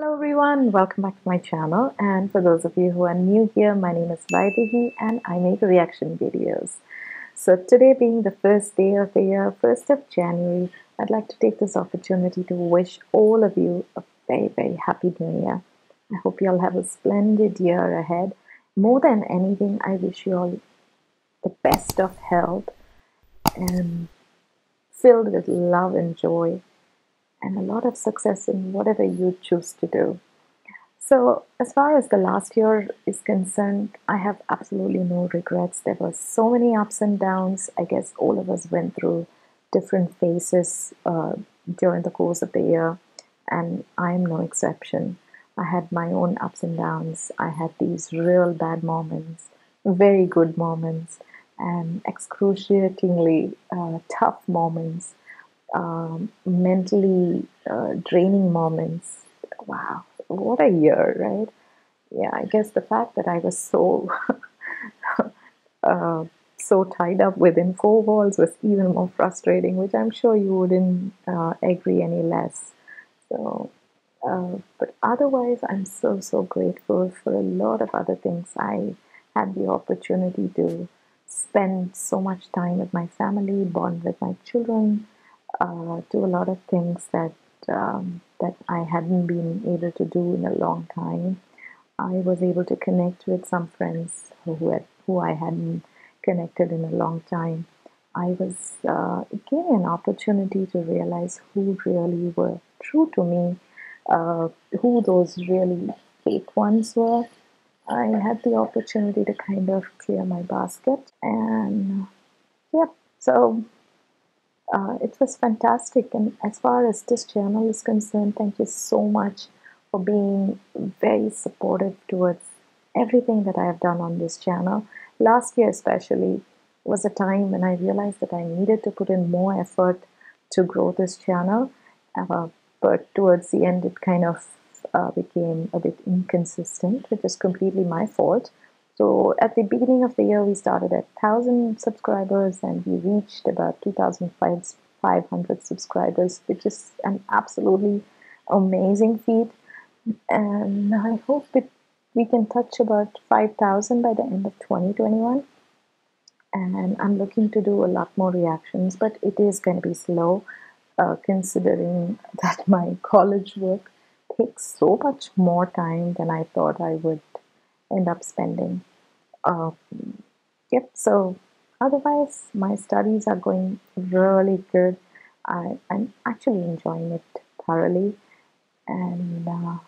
Hello everyone, welcome back to my channel and for those of you who are new here, my name is Vaidehi and I make reaction videos. So today being the first day of the year, 1st of January, I'd like to take this opportunity to wish all of you a very very happy new year. I hope you all have a splendid year ahead. More than anything, I wish you all the best of health and filled with love and joy and a lot of success in whatever you choose to do. So, as far as the last year is concerned, I have absolutely no regrets. There were so many ups and downs. I guess all of us went through different phases uh, during the course of the year, and I am no exception. I had my own ups and downs. I had these real bad moments, very good moments, and excruciatingly uh, tough moments um, mentally uh, draining moments. Wow, what a year, right? Yeah, I guess the fact that I was so uh, so tied up within four walls was even more frustrating, which I'm sure you wouldn't uh, agree any less. So, uh, but otherwise, I'm so so grateful for a lot of other things. I had the opportunity to spend so much time with my family, bond with my children uh, do a lot of things that um, that I hadn't been able to do in a long time. I was able to connect with some friends who had, who I hadn't connected in a long time. I was uh, it an opportunity to realize who really were true to me, uh, who those really fake ones were. I had the opportunity to kind of clear my basket, and yep. So uh, it was fantastic. And as far as this channel is concerned, thank you so much for being very supportive towards everything that I have done on this channel. Last year, especially, was a time when I realized that I needed to put in more effort to grow this channel. Uh, but towards the end, it kind of uh, became a bit inconsistent, which is completely my fault. So at the beginning of the year, we started at 1,000 subscribers and we reached about 2,500 subscribers, which is an absolutely amazing feat. And I hope it, we can touch about 5,000 by the end of 2021. And I'm looking to do a lot more reactions, but it is going to be slow uh, considering that my college work takes so much more time than I thought I would end up spending. Uh, yep, so otherwise, my studies are going really good. I, I'm actually enjoying it thoroughly, and uh,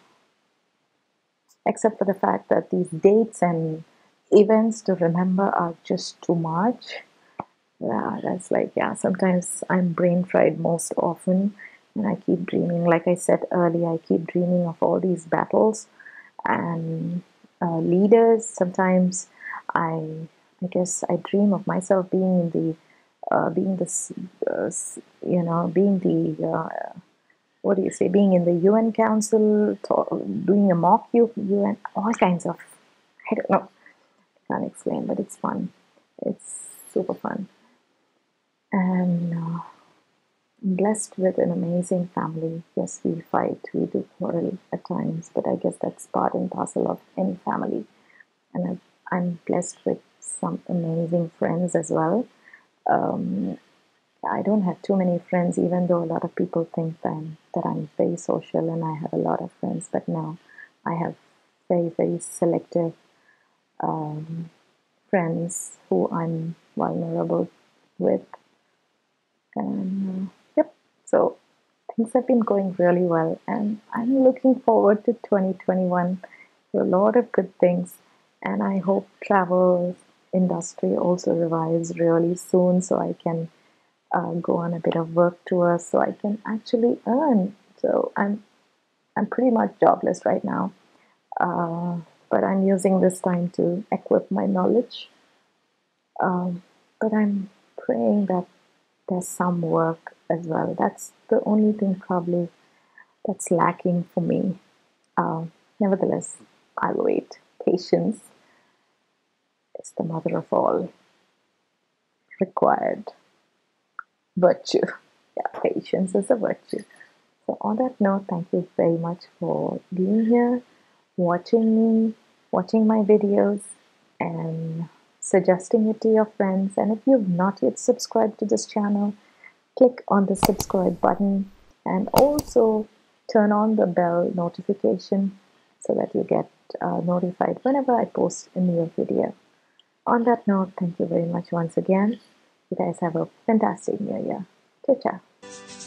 except for the fact that these dates and events to remember are just too much. Yeah, that's like, yeah, sometimes I'm brain fried most often, and I keep dreaming, like I said earlier, I keep dreaming of all these battles and uh, leaders. Sometimes I I guess I dream of myself being in the uh, being this uh, you know being the uh, what do you say being in the UN Council doing a mock UN all kinds of I don't know. I can't explain but it's fun. It's super fun. And uh, blessed with an amazing family yes we fight we do quarrel at times but I guess that's part and parcel of any family and I I'm blessed with some amazing friends as well. Um, I don't have too many friends, even though a lot of people think that I'm, that I'm very social and I have a lot of friends. But no, I have very, very selective um, friends who I'm vulnerable with. And uh, yep, so things have been going really well. And I'm looking forward to 2021 for a lot of good things and I hope travel industry also revives really soon so I can uh, go on a bit of work tour so I can actually earn. So I'm I'm pretty much jobless right now, uh, but I'm using this time to equip my knowledge. Um, but I'm praying that there's some work as well. That's the only thing probably that's lacking for me. Uh, nevertheless, I'll wait. Patience is the mother of all required virtue. Yeah, patience is a virtue. So, on that note, thank you very much for being here, watching me, watching my videos, and suggesting it to your friends. And if you've not yet subscribed to this channel, click on the subscribe button and also turn on the bell notification so that you get uh, notified whenever I post a new video. On that note, thank you very much once again. You guys have a fantastic new year. Ciao, ciao.